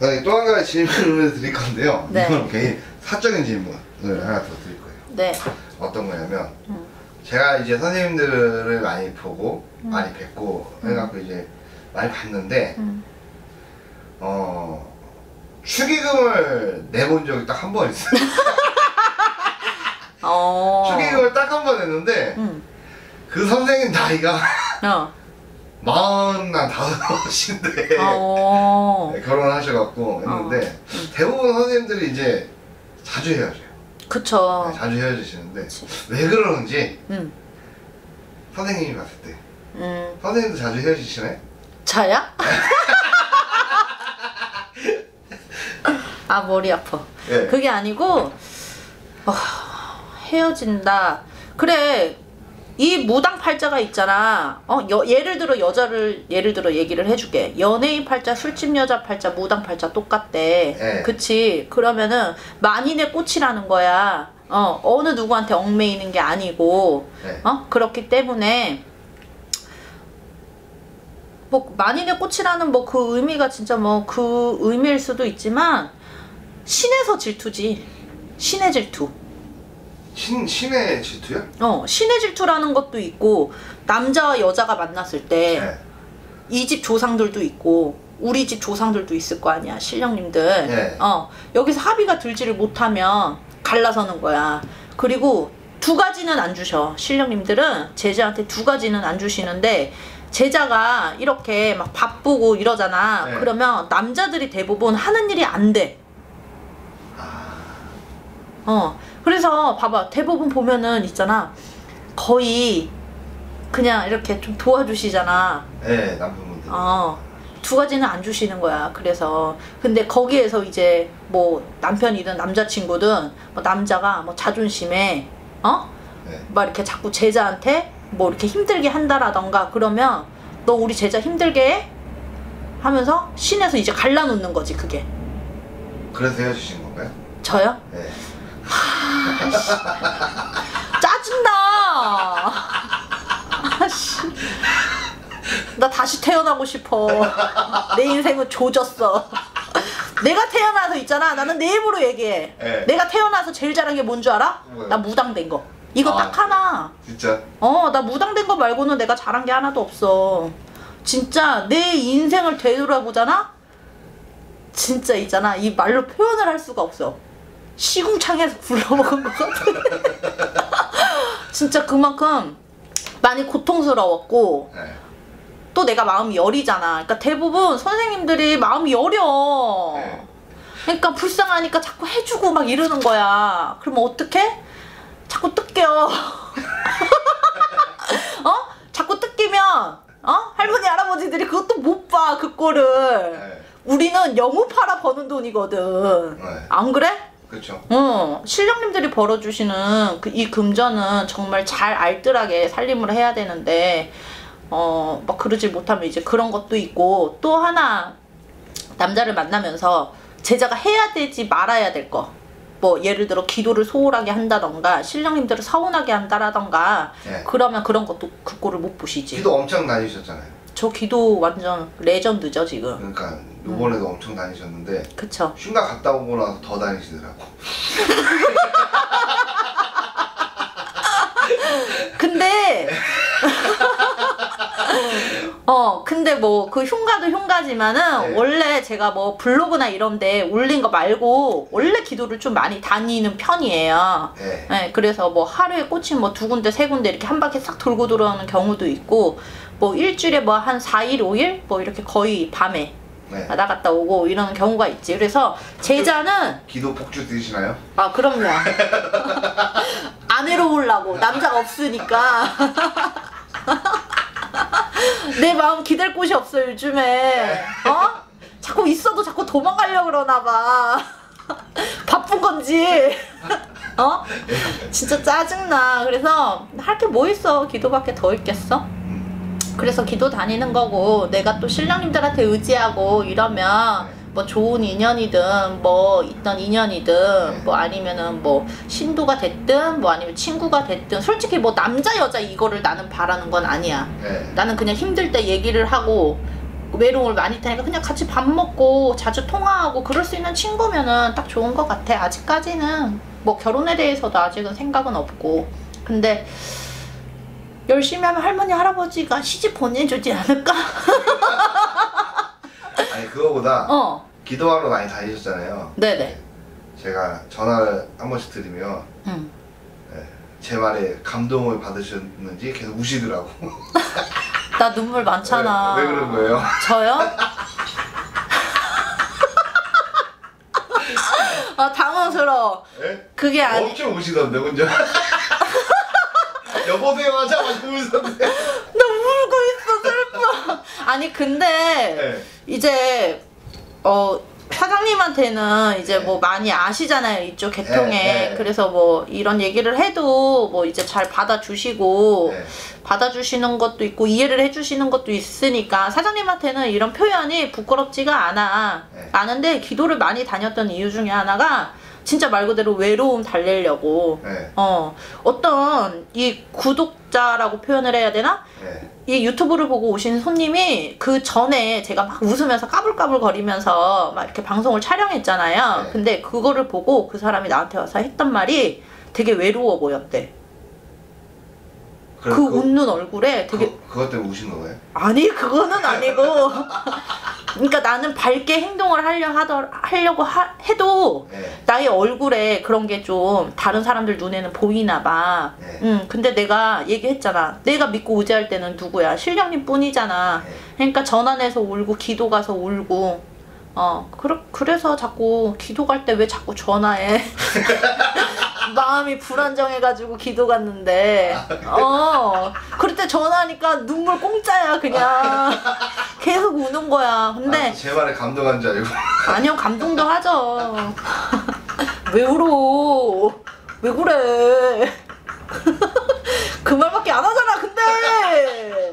네, 또한 가지 질문을 드릴 건데요. 네. 이건 개인 사적인 질문을 하나 더 드릴 거예요. 네. 어떤 거냐면 음. 제가 이제 선생님들을 많이 보고 음. 많이 뵙고 해갖고 이제 많이 봤는데 음. 어 축의금을 내본 적이 딱 한 번 있어요. 어. 축의금을 딱 한 번 냈는데 음. 그 선생님 나이가 어. 마흔 한 다섯인데 어. 네, 결혼하셔갖고 했는데 대부분 선생님들이 이제 자주 헤어져요. 그쵸. 네, 자주 헤어지시는데 그치. 왜 그러는지 음. 선생님이 봤을 때 음. 선생님도 자주 헤어지시나요? 자야? 아 머리 아파. 예. 그게 아니고 어, 헤어진다. 그래 이 무당 팔자가 있잖아. 어 여, 예를 들어 여자를 예를 들어 얘기를 해줄게. 연예인 팔자, 술집 여자 팔자, 무당 팔자 똑같대. 네. 그치? 그러면은 만인의 꽃이라는 거야. 어 어느 누구한테 얽매이는 게 아니고 네. 어 그렇기 때문에 뭐 만인의 꽃이라는 뭐 그 의미가 진짜 뭐 그 의미일 수도 있지만 신에서 질투지 신의 질투 신 신의 질투요? 어 신의 질투라는 것도 있고 남자와 여자가 만났을 때 네. 이집 조상들도 있고 우리 집 조상들도 있을 거 아니야 신령님들 네. 어 여기서 합의가 들지를 못하면 갈라서는 거야 그리고 두 가지는 안 주셔 신령님들은 제자한테 두 가지는 안 주시는데 제자가 이렇게 막 바쁘고 이러잖아 네. 그러면 남자들이 대부분 하는 일이 안돼 어 그래서 봐봐 대부분 보면은 있잖아 거의 그냥 이렇게 좀 도와주시잖아 네 남편분들. 어, 두 가지는 안 주시는 거야. 그래서 근데 거기에서 이제 뭐 남편이든 남자친구든 뭐 남자가 뭐 자존심에 어? 네. 막 이렇게 자꾸 제자한테 뭐 이렇게 힘들게 한다라던가 그러면 너 우리 제자 힘들게 해? 하면서 신에서 이제 갈라놓는 거지 그게 그래서 헤어지신 건가요? 저요? 네. 짜증나. 아씨. 나 다시 태어나고 싶어. 내 인생은 조졌어. 내가 태어나서 있잖아. 나는 내 입으로 얘기해. 네. 내가 태어나서 제일 잘한 게 뭔 줄 알아? 뭐요? 나 무당된 거. 이거 아, 딱 하나. 진짜. 어 나 무당된 거 말고는 내가 잘한 게 하나도 없어. 진짜 내 인생을 되돌아보잖아? 진짜 있잖아. 이 말로 표현을 할 수가 없어 시궁창에서 굴러먹은 것 같아 진짜 그만큼 많이 고통스러웠고 네. 또 내가 마음이 여리잖아 그러니까 대부분 선생님들이 마음이 여려 네. 그러니까 불쌍하니까 자꾸 해주고 막 이러는 거야 그러면 어떡해? 자꾸 뜯겨 어? 자꾸 뜯기면 어? 할머니 할아버지들이 그것도 못 봐 그 꼴을 네. 우리는 영우 팔아 버는 돈이거든 네. 안 그래? 그렇죠. 어, 신령님들이 벌어주시는 그 이 금전은 정말 잘 알뜰하게 살림을 해야 되는데, 어, 막 그러지 못하면 이제 그런 것도 있고, 또 하나, 남자를 만나면서 제자가 해야 되지 말아야 될 거. 뭐, 예를 들어 기도를 소홀하게 한다던가, 신령님들을 서운하게 한다라던가, 네. 그러면 그런 것도 그 꼴을 못 보시지. 기도 엄청 다니셨잖아요. 저 기도 완전 레전드죠, 지금. 그러니까 요번에도 엄청 다니셨는데 그쵸. 휴가 갔다 오고 나서 더 다니시더라고. 근데 어 근데 뭐 그 흉가도 흉가지만은 네. 원래 제가 뭐 블로그나 이런데 올린 거 말고 원래 기도를 좀 많이 다니는 편이에요. 네. 네, 그래서 뭐 하루에 꽃이 뭐두 군데 세 군데 이렇게 한 바퀴 싹 돌고 들어오는 경우도 있고 뭐 일주일에 뭐 한 4일 5일 뭐 이렇게 거의 밤에 네. 나갔다 오고 이러는 경우가 있지. 그래서 제자는 기도 폭주 드시나요? 아 그럼요. 안 외로우려고 남자가 없으니까. 내 마음 기댈 곳이 없어 요즘에. 어? 자꾸 있어도 자꾸 도망가려 그러나 봐. 바쁜 건지. 어? 진짜 짜증나. 그래서 할 게 뭐 있어. 기도밖에 더 있겠어? 그래서 기도 다니는 거고 내가 또 신랑님들한테 의지하고 이러면 뭐 좋은 인연이든 뭐 있던 인연이든 뭐 아니면은 뭐 신도가 됐든 뭐 아니면 친구가 됐든 솔직히 뭐 남자 여자 이거를 나는 바라는 건 아니야 네. 나는 그냥 힘들 때 얘기를 하고 외로움을 많이 타니까 그냥 같이 밥 먹고 자주 통화하고 그럴 수 있는 친구면은 딱 좋은 것 같아. 아직까지는 뭐 결혼에 대해서도 아직은 생각은 없고. 근데 열심히 하면 할머니 할아버지가 시집 보내주지 않을까? 아니 그거보다 어, 기도하러 많이 다니셨잖아요. 네네. 제가 전화를 한 번씩 드리면 음. 제 말에 감동을 받으셨는지 계속 우시더라고. 나 눈물 많잖아. 왜, 왜 그런 거예요? 저요? 아 당황스러워. 예? 그게 아니. 엄청 우시던데 혼자. 여보세요 하자마자 우셨는데. 나 울고 있어 슬퍼. 아니 근데 네. 이제 어 사장님한테는 이제 뭐 많이 아시잖아요 이쪽 계통에 네, 네. 그래서 뭐 이런 얘기를 해도 뭐 이제 잘 받아주시고 네. 받아주시는 것도 있고 이해를 해주시는 것도 있으니까 사장님한테는 이런 표현이 부끄럽지가 않아 네. 아는데 기도를 많이 다녔던 이유 중에 하나가 진짜 말 그대로 외로움 달래려고 네. 어 어떤 이 구독자라고 표현을 해야 되나 네. 이 유튜브를 보고 오신 손님이 그 전에 제가 막 웃으면서 까불까불 거리면서 막 이렇게 방송을 촬영했잖아요. 네. 근데 그거를 보고 그 사람이 나한테 와서 했던 말이 되게 외로워 보였대. 그, 웃는 얼굴에 되게 그, 그것 때문에 우시는 거예요? 아니 그거는 아니고 그러니까 나는 밝게 행동을 하려 하더 하려고 하, 해도 네. 나의 얼굴에 그런 게 좀 다른 사람들 눈에는 보이나 봐. 네. 응, 근데 내가 얘기했잖아. 내가 믿고 의지할 때는 누구야? 신령님 뿐이잖아. 네. 그러니까 전환해서 울고 기도 가서 울고. 어, 그러, 그래서 자꾸 기도 갈 때 왜 자꾸 전화해? 마음이 불안정해가지고 기도 갔는데, 어, 그럴 때 전화하니까 눈물 공짜야, 그냥. 계속 우는 거야. 근데, 아, 제 말에 감동한 줄 알고. 아니요, 감동도 하죠. 왜 울어? 왜 그래? 그 말밖에 안 하잖아, 근데!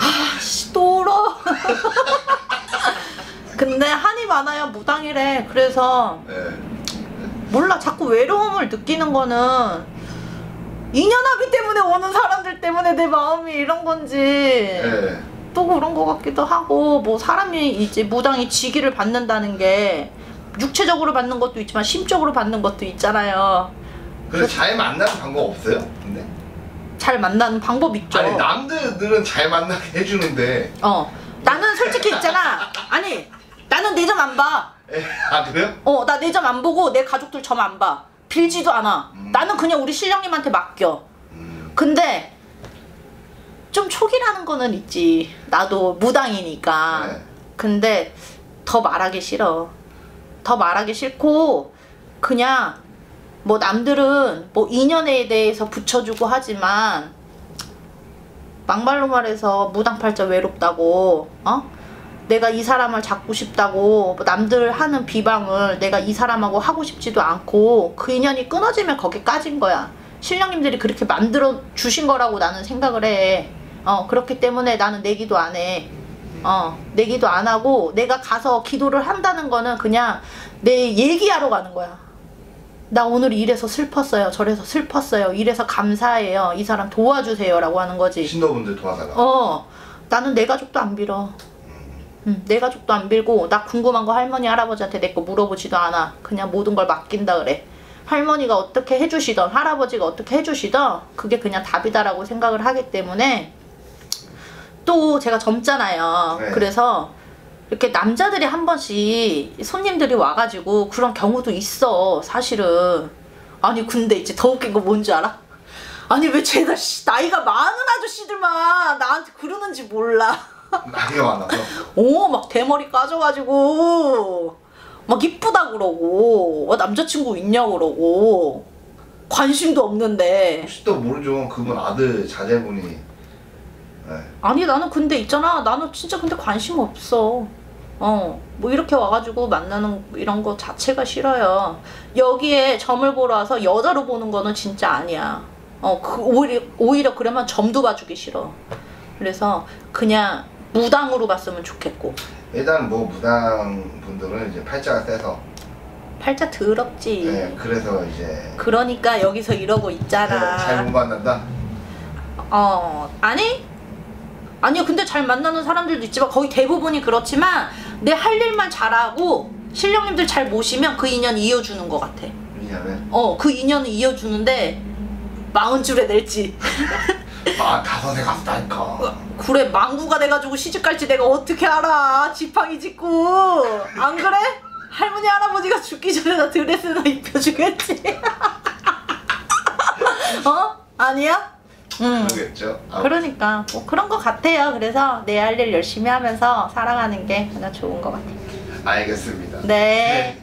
아, 씨, 또 울어. 근데 한이 많아야 무당이래. 그래서, 네. 몰라, 자꾸 외로움을 느끼는 거는 인연합이 때문에 오는 사람들 때문에 내 마음이 이런 건지. 네. 또 그런 것 같기도 하고 뭐 사람이 이제 무당이 직위를 받는다는 게 육체적으로 받는 것도 있지만 심적으로 받는 것도 있잖아요. 그래서 잘 만나는 방법 없어요? 근데? 잘 만나는 방법 있죠. 아니 남들은 잘 만나게 해주는데. 어 나는 솔직히 있잖아. 아니 나는 내 점 안 봐. 에, 아 그래요? 어나 내 점 안 보고 내 가족들 점 안 봐. 빌지도 않아. 음. 나는 그냥 우리 신령님한테 맡겨. 음. 근데 좀 촉이라는 거는 있지. 나도 무당이니까. 네. 근데 더 말하기 싫어. 더 말하기 싫고 그냥 뭐 남들은 뭐 인연에 대해서 붙여주고 하지만 막말로 말해서 무당팔자 외롭다고 어? 내가 이 사람을 잡고 싶다고 뭐 남들 하는 비방을 내가 이 사람하고 하고 싶지도 않고 그 인연이 끊어지면 거기까진 거야. 신령님들이 그렇게 만들어 주신 거라고 나는 생각을 해. 어 그렇기 때문에 나는 내기도 안 해. 어 내기도 안 하고 내가 가서 기도를 한다는 거는 그냥 내 얘기하러 가는 거야. 나 오늘 이래서 슬펐어요. 저래서 슬펐어요. 이래서 감사해요. 이 사람 도와주세요라고 하는 거지. 신도분들 도와달라. 어, 나는 내 가족도 안 빌어. 응, 내 가족도 안 빌고 나 궁금한 거 할머니 할아버지한테 내 거 물어보지도 않아. 그냥 모든 걸 맡긴다 그래. 할머니가 어떻게 해주시던 할아버지가 어떻게 해주시던 그게 그냥 답이다라고 생각을 하기 때문에 또 제가 젊잖아요. 네. 그래서 이렇게 남자들이 한 번씩 손님들이 와가지고 그런 경우도 있어 사실은 아니 근데 이제 더 웃긴 거 뭔지 알아? 아니 왜 쟤가 씨, 나이가 많은 아저씨들만 나한테 그러는지 몰라 나이가 많아서. 오 막 대머리 까져가지고 막 이쁘다 그러고 어, 남자친구 있냐 그러고 관심도 없는데 혹시 또 모르죠. 그분 아들 자제분이. 네. 아니 나는 근데 있잖아 나는 진짜 근데 관심 없어 어 뭐 이렇게 와가지고 만나는 이런 거 자체가 싫어요 여기에 점을 보러 와서 여자로 보는 거는 진짜 아니야 어 그 오히려 오히려 그러면 점도 봐주기 싫어 그래서 그냥 무당으로 봤으면 좋겠고 일단 뭐 무당 분들은 이제 팔자가 세서. 팔자 더럽지 네. 그래서 이제 그러니까 여기서 이러고 있잖아 잘 못 만난다. 어 아니 아니요 근데 잘 만나는 사람들도 있지만 거의 대부분이 그렇지만 내 할 일만 잘하고 신령님들 잘 모시면 그 인연 이어주는 것 같아 왜냐면 어그 인연을 이어주는데 마흔 줄에 낼지 아 다섯에 갔다니까. 그래 망구가 돼가지고 시집갈지 내가 어떻게 알아 지팡이 짚고 안 그래? 할머니 할아버지가 죽기 전에 나 드레스나 입혀주겠지 어? 아니야? 응 그러겠죠. 아, 그러니까 뭐 그런 것 같아요 그래서 내 할 일 열심히 하면서 살아가는 게 가장 좋은 것 같아요 알겠습니다. 네.